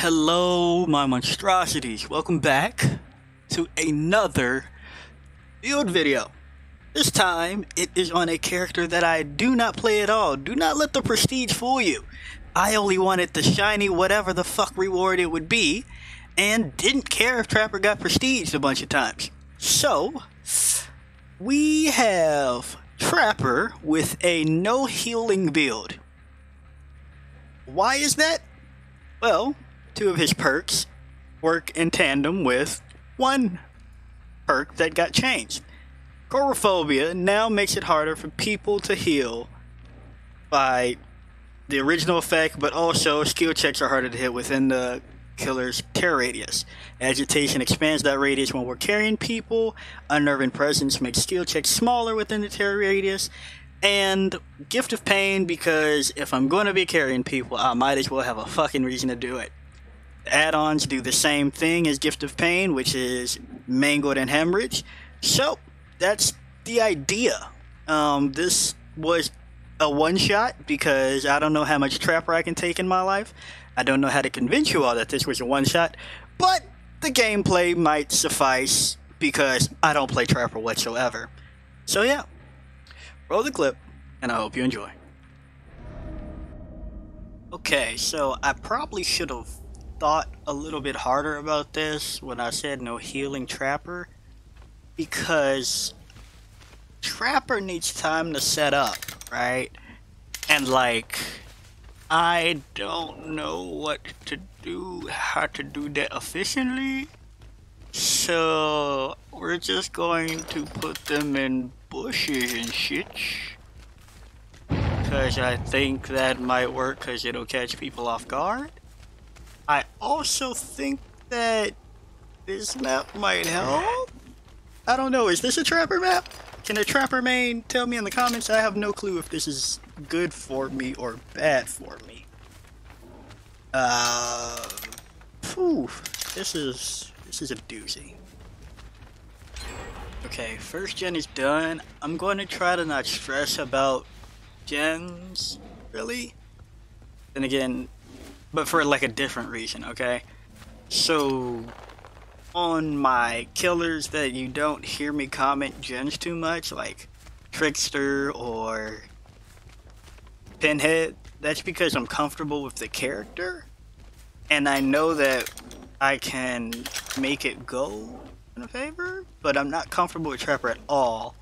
Hello, my monstrosities. Welcome back to another build video. This time, it is on a character that I do not play at all. Do not let the prestige fool you. I only wanted the shiny whatever the fuck reward it would be, and didn't care if Trapper got prestige a bunch of times. So, we have Trapper with a no healing build. Why is that? Well, two of his perks work in tandem with one perk that got changed. Coulrophobia now makes it harder for people to heal by the original effect, but also skill checks are harder to hit within the killer's terror radius. Agitation expands that radius when we're carrying people. Unnerving presence makes skill checks smaller within the terror radius. And Gift of Pain because if I'm going to be carrying people, I might as well have a fucking reason to do it add-ons do the same thing as Gift of Pain, which is Mangled and Hemorrhage. So that's the idea. Um, this was a one-shot because I don't know how much Trapper I can take in my life. I don't know how to convince you all that this was a one-shot, but the gameplay might suffice because I don't play Trapper whatsoever. So yeah, roll the clip, and I hope you enjoy. Okay, so I probably should have thought a little bit harder about this when I said no healing Trapper because Trapper needs time to set up, right? And like, I don't know what to do, how to do that efficiently. So, we're just going to put them in bushes and shit. Because I think that might work because it'll catch people off guard. Also think that this map might help. I don't know, is this a trapper map? Can a trapper main tell me in the comments? I have no clue if this is good for me or bad for me. Uh, phew, this is, this is a doozy. Okay, first gen is done. I'm going to try to not stress about gens, really. Then again, but for like a different reason, okay? So, on my killers that you don't hear me comment gens too much, like Trickster or Pinhead, that's because I'm comfortable with the character, and I know that I can make it go in a favor, but I'm not comfortable with Trapper at all.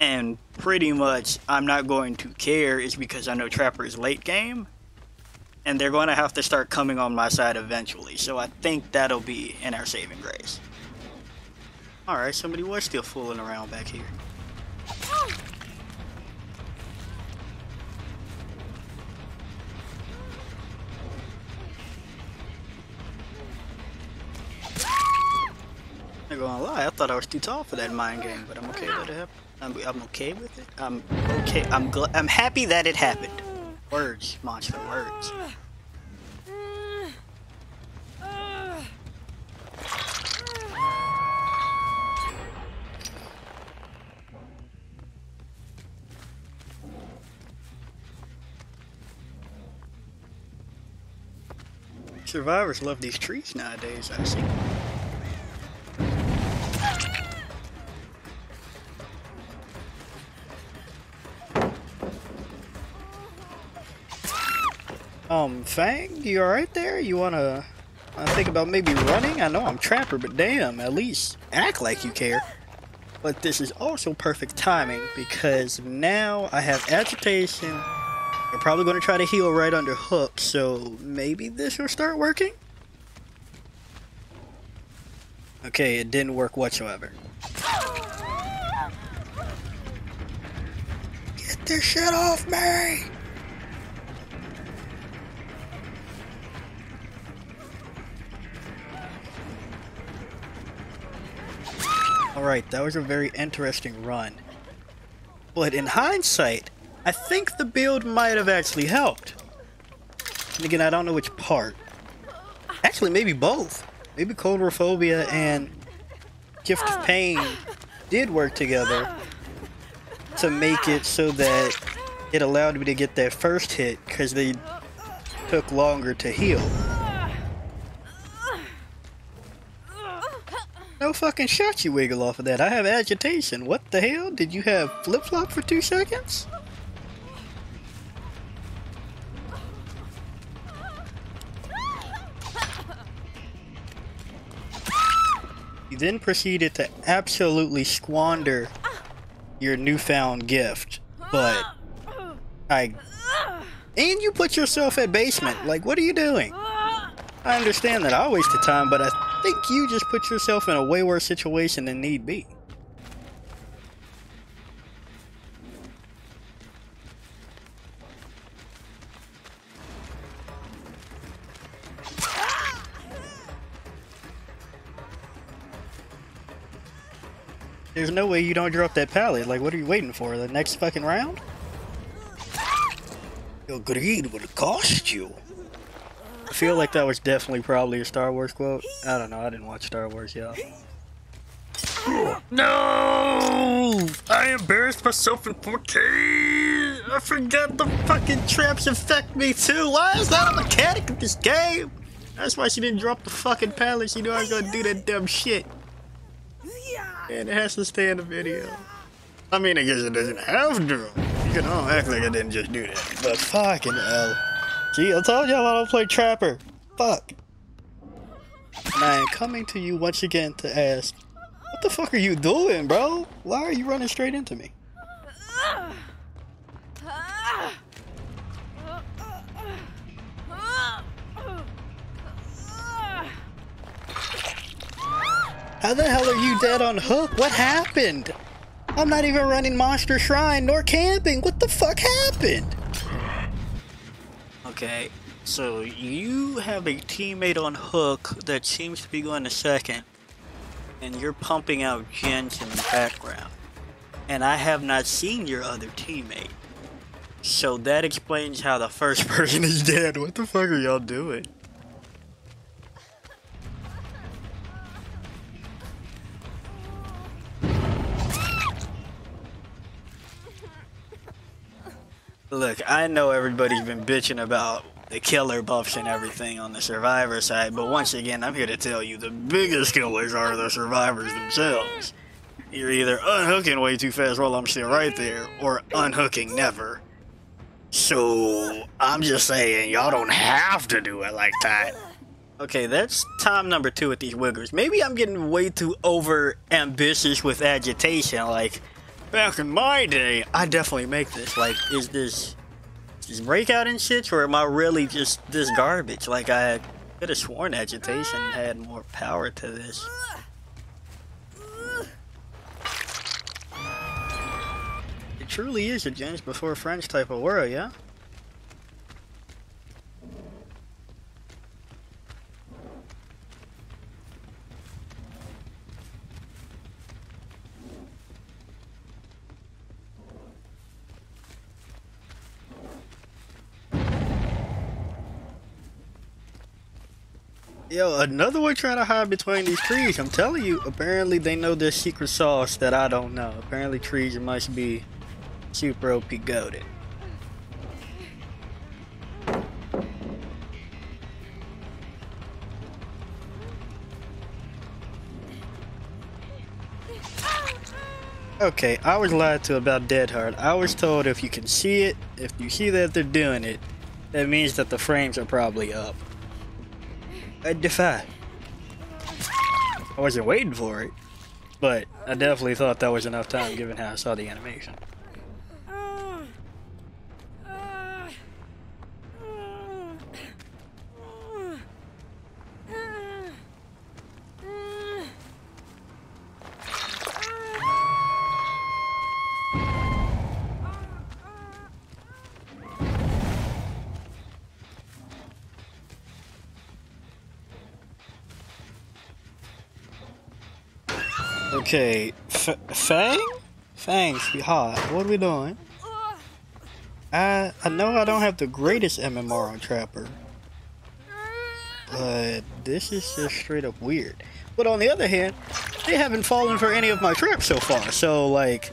And pretty much, I'm not going to care is because I know Trapper is late game, and they're going to have to start coming on my side eventually. So I think that'll be in our saving grace. Alright, somebody was still fooling around back here. I'm gonna lie, I thought I was too tall for that mind game, but I'm okay with it. I'm, I'm okay with it. I'm okay. I'm I'm happy that it happened. Words, monster, words. Survivors love these trees nowadays, I see. Fang, you alright there? You wanna I think about maybe running? I know I'm Trapper, but damn, at least act like you care. But this is also perfect timing because now I have agitation. We're probably going to try to heal right under hook, so maybe this will start working? Okay, it didn't work whatsoever. Get this shit off me! Alright, that was a very interesting run. But in hindsight, I think the build might have actually helped. And again, I don't know which part. Actually, maybe both. Maybe Coulrophobia and Gift of Pain did work together to make it so that it allowed me to get that first hit because they took longer to heal. No fucking shot you wiggle off of that. I have agitation. What the hell? Did you have flip flop for two seconds? You then proceeded to absolutely squander your newfound gift, but I. And you put yourself at basement. Like, what are you doing? I understand that I wasted time, but I think you just put yourself in a way worse situation than need be. There's no way you don't drop that pallet. Like, what are you waiting for? The next fucking round? Your greed will cost you. I feel like that was definitely probably a Star Wars quote. I don't know. I didn't watch Star Wars, y'all. No! I embarrassed myself in 4K! I forgot the fucking traps affect me too! Why is that a mechanic in this game? That's why she didn't drop the fucking pallet. She knew I was gonna do that dumb shit. And it has to stay in the video. I mean, I guess it doesn't have to. You can all act like I didn't just do that. But fucking hell. See, I told y'all I don't play Trapper. Fuck. And I am coming to you once again to ask, what the fuck are you doing, bro? Why are you running straight into me? How the hell are you dead on hook? What happened? I'm not even running Monstrous Shrine nor camping. What the fuck happened? Okay, so you have a teammate on hook that seems to be going to second, and you're pumping out gens in the background. And I have not seen your other teammate. So that explains how the first person is dead. What the fuck are y'all doing? Look, I know everybody's been bitching about the killer buffs and everything on the survivor side, but once again, I'm here to tell you the biggest killers are the survivors themselves. You're either unhooking way too fast while I'm still right there, or unhooking never. So, I'm just saying, y'all don't have to do it like that. Okay, that's time number two with these wiggers. Maybe I'm getting way too over ambitious with agitation, like, Back in my day, I definitely make this. Like, is this just breakout and shit, or am I really just this garbage? Like, I could have sworn agitation had more power to this. It truly is a James before French type of world, yeah? Yo, another one trying to hide between these trees. I'm telling you, apparently they know their secret sauce that I don't know. Apparently trees must be super OP goaded. Okay, I was lied to about Dead Hard. I was told if you can see it, if you see that they're doing it, that means that the frames are probably up. Defy. I wasn't waiting for it, but I definitely thought that was enough time given how I saw the animation. Okay, F Fang? Fang, sweetheart, what are we doing? I I know I don't have the greatest MMR on Trapper, but this is just straight up weird. But on the other hand, they haven't fallen for any of my traps so far, so like,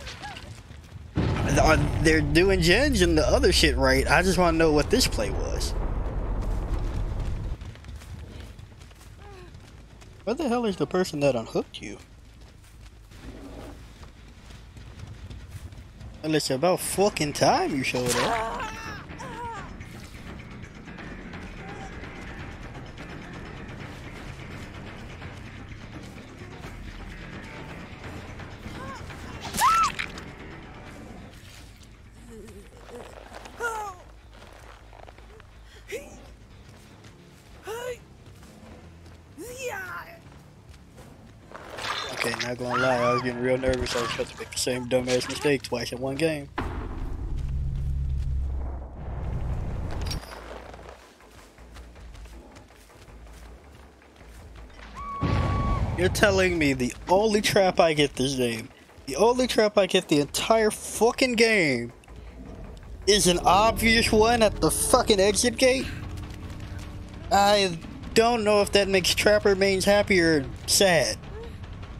uh, they're doing gens and the other shit right. I just want to know what this play was. Where the hell is the person that unhooked you? Well, it's about fucking time you showed up. Okay, not gonna lie, I was getting real nervous. I was about to make the same dumbass mistake twice in one game. You're telling me the only trap I get this game, the only trap I get the entire fucking game, is an obvious one at the fucking exit gate? I don't know if that makes Trapper Mains happy or sad.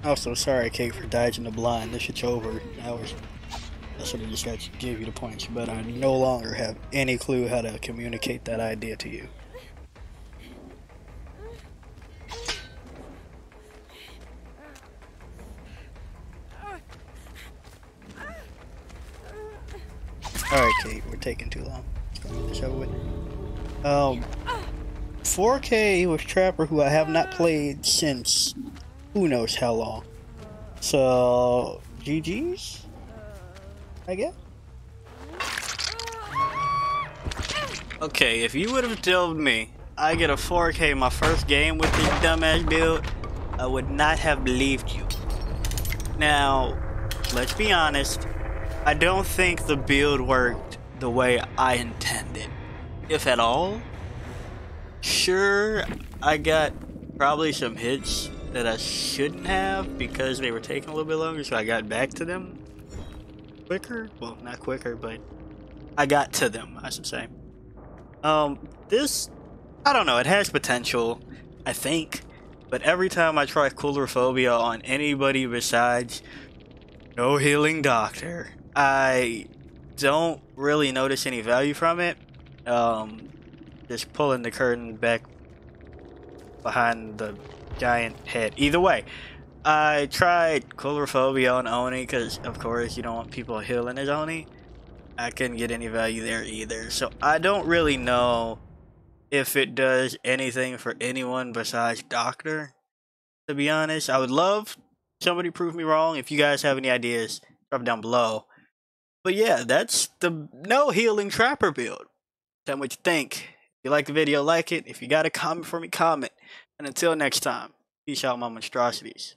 Also, sorry, Kate, for dodging the blind. This shit's over. I was. I should have just got to give you the points, but I no longer have any clue how to communicate that idea to you. Alright, Kate, we're taking too long. Let's. Um, 4K with Trapper, who I have not played since who knows how long. So, GG's? I guess? Okay, if you would have told me I get a 4K my first game with this dumbass build, I would not have believed you. Now, let's be honest, I don't think the build worked the way I intended, if at all. Sure, I got probably some hits that I shouldn't have because they were taking a little bit longer, so I got back to them quicker. Well, not quicker, but I got to them, I should say. Um, this, I don't know, it has potential, I think, but every time I try Coulrophobia on anybody besides No Healing Doctor, I don't really notice any value from it. Um, just pulling the curtain back behind the giant head. Either way, I tried Coulrophobia on Oni because, of course, you don't want people healing his Oni. I couldn't get any value there either. So I don't really know if it does anything for anyone besides Doctor. To be honest, I would love somebody prove me wrong. If you guys have any ideas, drop down below. But yeah, that's the no healing trapper build. Tell me what you think. If you like the video, like it. If you got a comment for me, comment. And until next time, peace out, my monstrosities.